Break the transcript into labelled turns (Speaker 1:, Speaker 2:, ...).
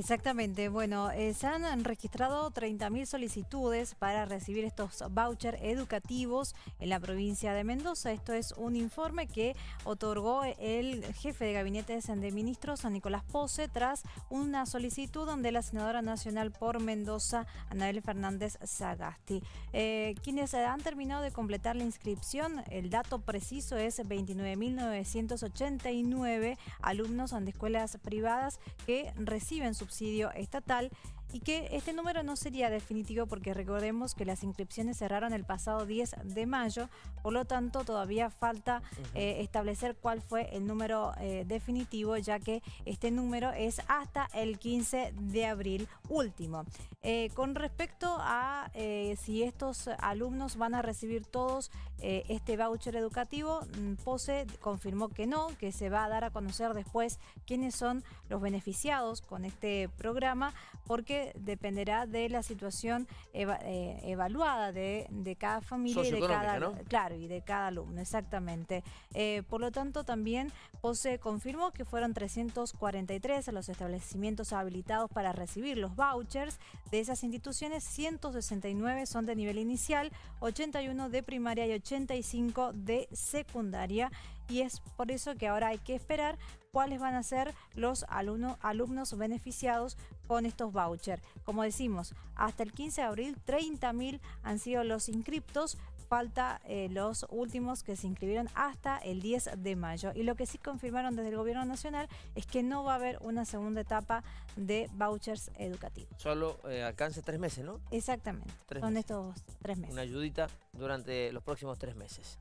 Speaker 1: Exactamente, bueno, eh, se han registrado 30.000 solicitudes para recibir estos vouchers educativos en la provincia de Mendoza. Esto es un informe que otorgó el jefe de gabinete de ministros, San Nicolás Pose, tras una solicitud donde la senadora nacional por Mendoza, Anabel Fernández Sagasti. Eh, quienes han terminado de completar la inscripción, el dato preciso es 29.989 alumnos de escuelas privadas que reciben subsidio estatal y que este número no sería definitivo porque recordemos que las inscripciones cerraron el pasado 10 de mayo, por lo tanto todavía falta eh, establecer cuál fue el número eh, definitivo, ya que este número es hasta el 15 de abril último. Eh, con respecto a si estos alumnos van a recibir todos este voucher educativo, mm, POSE confirmó que no, que se va a dar a conocer después quiénes son los beneficiados con este programa, porque dependerá de la situación eh, evaluada de, cada familia y de cada, claro, y de cada alumno, exactamente. Eh, por lo tanto, también POSE confirmó que fueron 343 los establecimientos habilitados para recibir los vouchers. De esas instituciones, 169 son de nivel inicial, 81 de primaria y 85 de secundaria. Y es por eso que ahora hay que esperar cuáles van a ser los alumnos beneficiados con estos vouchers. Como decimos, hasta el 15 de abril 30.000 han sido los inscriptos, falta eh, los últimos que se inscribieron hasta el 10 de mayo. Y lo que sí confirmaron desde el Gobierno Nacional es que no va a haber una segunda etapa de vouchers educativos.
Speaker 2: Solo eh, alcance tres meses, ¿no?
Speaker 1: Exactamente, son estos tres meses.
Speaker 2: Una ayudita durante los próximos tres meses.